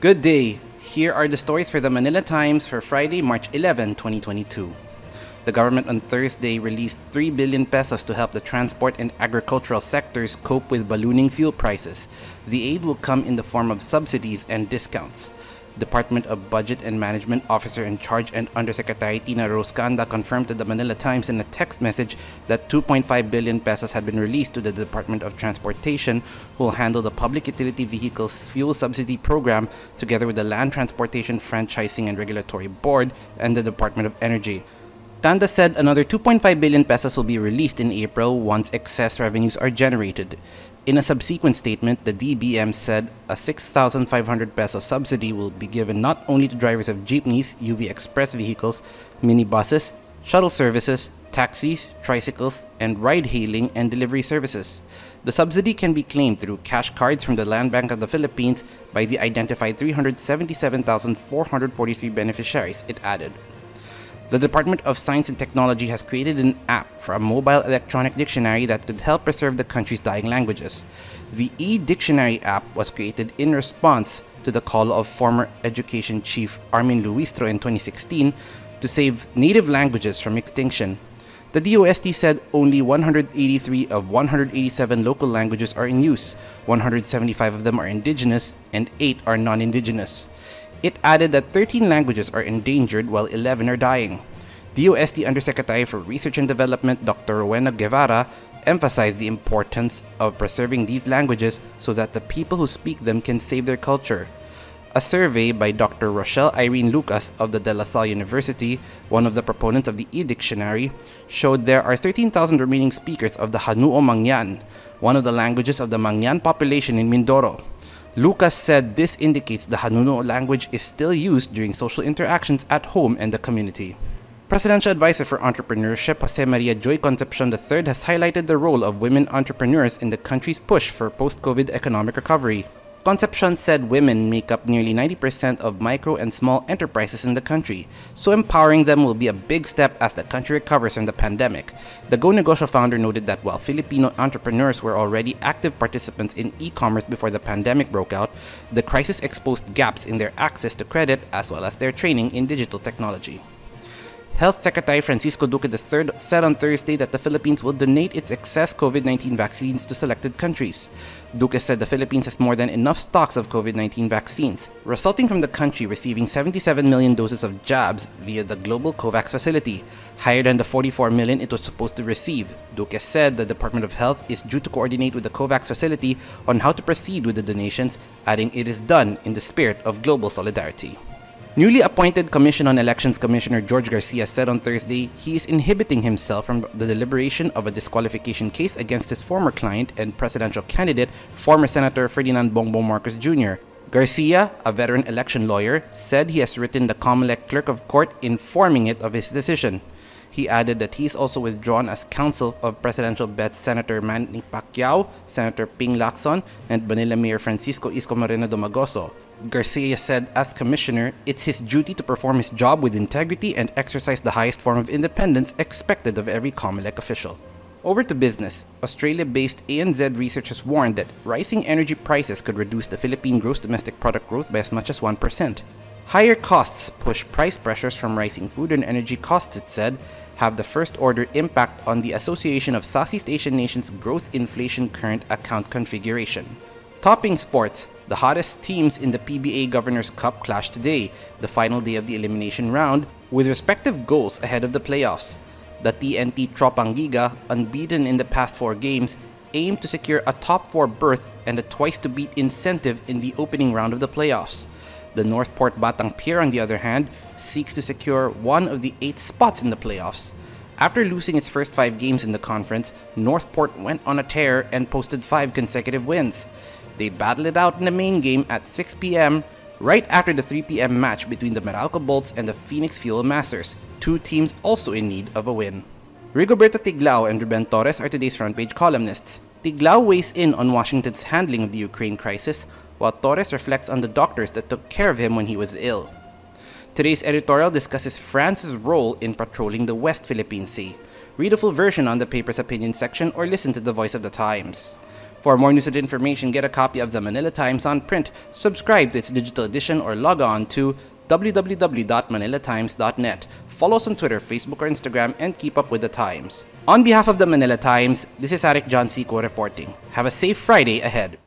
Good day. Here are the stories for the Manila Times for Friday, March 11, 2022. The government on Thursday released 3 billion pesos to help the transport and agricultural sectors cope with ballooning fuel prices. The aid will come in the form of subsidies and discounts. Department of Budget and Management Officer in Charge and Undersecretary Tina Rose Canda confirmed to the Manila Times in a text message that 2.5 billion pesos had been released to the Department of Transportation, who will handle the Public Utility Vehicles Fuel Subsidy Program together with the Land Transportation Franchising and Regulatory Board and the Department of Energy. Canda said another 2.5 billion pesos will be released in April once excess revenues are generated. In a subsequent statement, the DBM said a 6,500 peso subsidy will be given not only to drivers of jeepneys, UV Express vehicles, minibuses, shuttle services, taxis, tricycles, and ride hailing and delivery services. The subsidy can be claimed through cash cards from the Land Bank of the Philippines by the identified 377,443 beneficiaries, it added. The Department of Science and Technology has created an app for a mobile electronic dictionary that could help preserve the country's dying languages. The e-dictionary app was created in response to the call of former Education Chief Armin Luistro in 2016 to save native languages from extinction. The DOST said only 183 of 187 local languages are in use, 175 of them are indigenous, and 8 are non-indigenous. It added that 13 languages are endangered while 11 are dying. DOST Undersecretary for Research and Development Dr. Rowena Guevara emphasized the importance of preserving these languages so that the people who speak them can save their culture. A survey by Dr. Rochelle Irene Lucas of the De La Salle University, one of the proponents of the e-dictionary, showed there are 13,000 remaining speakers of the Hanunuo Mangyan, one of the languages of the Mangyan population in Mindoro. Lucas said this indicates the Hanunuo language is still used during social interactions at home and the community. Presidential Advisor for Entrepreneurship Jose Maria Joy Concepcion III has highlighted the role of women entrepreneurs in the country's push for post-COVID economic recovery. Concepcion said women make up nearly 90% of micro and small enterprises in the country, so empowering them will be a big step as the country recovers from the pandemic. The Go Negosyo founder noted that while Filipino entrepreneurs were already active participants in e-commerce before the pandemic broke out, the crisis exposed gaps in their access to credit as well as their training in digital technology. Health Secretary Francisco Duque III said on Thursday that the Philippines will donate its excess COVID 19 vaccines to selected countries. Duque said the Philippines has more than enough stocks of COVID 19 vaccines, resulting from the country receiving 77 million doses of jabs via the Global COVAX facility, higher than the 44 million it was supposed to receive. Duque said the Department of Health is due to coordinate with the COVAX facility on how to proceed with the donations, adding it is done in the spirit of global solidarity. Newly appointed Commission on Elections Commissioner George Garcia said on Thursday he is inhibiting himself from the deliberation of a disqualification case against his former client and presidential candidate, former Senator Ferdinand Bongbong Marcos Jr. Garcia, a veteran election lawyer, said he has written the COMELEC clerk of court informing it of his decision. He added that he is also withdrawn as counsel of presidential bets Senator Manny Pacquiao, Senator Ping Lacson, and Manila Mayor Francisco Isko Moreno Domagoso. Garcia said, as commissioner, it's his duty to perform his job with integrity and exercise the highest form of independence expected of every COMELEC official. Over to business. Australia based ANZ research has warned that rising energy prices could reduce the Philippine gross domestic product growth by as much as 1%. Higher costs push price pressures from rising food and energy costs, it said, have the first order impact on the Association of Southeast Asian Nations Growth Inflation Current Account Configuration. Topping sports, the hottest teams in the PBA Governors Cup clash today, the final day of the elimination round, with respective goals ahead of the playoffs. The TNT Tropang Giga, unbeaten in the past four games, aim to secure a top four berth and a twice to beat incentive in the opening round of the playoffs. The Northport Batang Pier, on the other hand, seeks to secure one of the eight spots in the playoffs. After losing its first five games in the conference, Northport went on a tear and posted five consecutive wins. They battle it out in the main game at 6 p.m. right after the 3 p.m. match between the Meralco Bolts and the Phoenix Fuel Masters, two teams also in need of a win. Rigoberto Tiglao and Ruben Torres are today's front page columnists. Tiglao weighs in on Washington's handling of the Ukraine crisis, while Torres reflects on the doctors that took care of him when he was ill. Today's editorial discusses France's role in patrolling the West Philippine Sea. Read a full version on the paper's opinion section or listen to the voice of the Times. For more news and information, get a copy of the Manila Times on print, subscribe to its digital edition, or log on to www.manilatimes.net. Follow us on Twitter, Facebook, or Instagram, and keep up with the Times. On behalf of the Manila Times, this is Arik John Seco reporting. Have a safe Friday ahead.